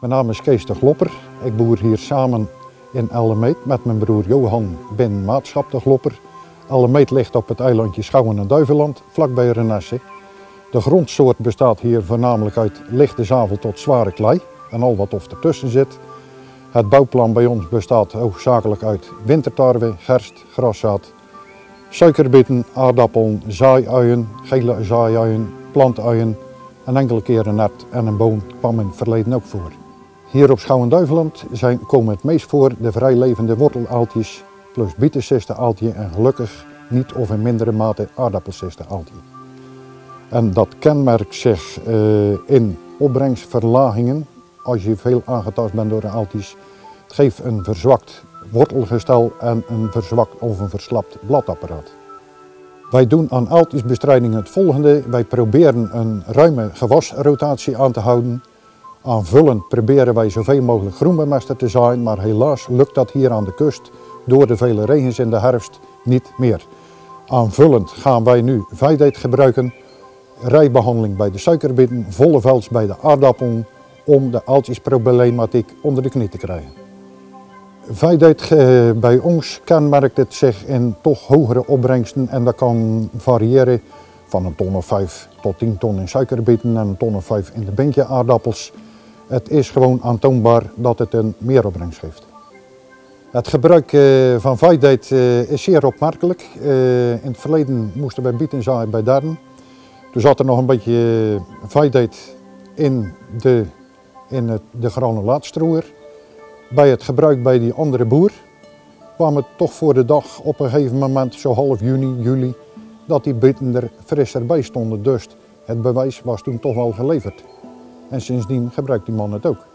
Mijn naam is Kees de Glopper. Ik boer hier samen in Ellemeet met mijn broer Johan binnen maatschap de Glopper. Ellemeet ligt op het eilandje Schouwen en Duiveland, vlakbij Renesse. De grondsoort bestaat hier voornamelijk uit lichte zavel tot zware klei en al wat of ertussen zit. Het bouwplan bij ons bestaat hoofdzakelijk uit wintertarwe, gerst, graszaad, suikerbieten, aardappelen, zaaiuien, gele zaaiuien, plantuien en enkele keren net en een boom kwam in verleden ook voor. Hier op Schouwen-Duiveland komen het meest voor de vrijlevende wortelaaltjes plus bietensistenaaltje en gelukkig niet of in mindere mate aardappelsistenaaltje. En dat kenmerkt zich uh, in opbrengstverlagingen als je veel aangetast bent door de aaltjes. Het geeft een verzwakt wortelgestel en een verzwakt of een verslapt bladapparaat. Wij doen aan aaltjesbestrijding het volgende. Wij proberen een ruime gewasrotatie aan te houden. Aanvullend proberen wij zoveel mogelijk groenbemester te zaaien, maar helaas lukt dat hier aan de kust door de vele regens in de herfst niet meer. Aanvullend gaan wij nu Vijdeet gebruiken, rijbehandeling bij de suikerbieten, volle velds bij de aardappelen, om de aaltjesproblematiek onder de knie te krijgen. Vijdeet bij ons kenmerkt het zich in toch hogere opbrengsten en dat kan variëren van een ton of 5 tot 10 ton in suikerbieten en een ton of 5 in de benkje aardappels. Het is gewoon aantoonbaar dat het een meeropbrengst geeft. Het gebruik uh, van Vijdeet uh, is zeer opmerkelijk. Uh, in het verleden moesten wij bieten zaaien bij Darden. Toen zat er nog een beetje Vijdeet in de, in de. Bij het gebruik bij die andere boer kwam het toch voor de dag op een gegeven moment, zo half juni, juli, dat die bieten er frisser bij stonden. Dus het bewijs was toen toch wel geleverd. En sindsdien gebruikt die man het ook.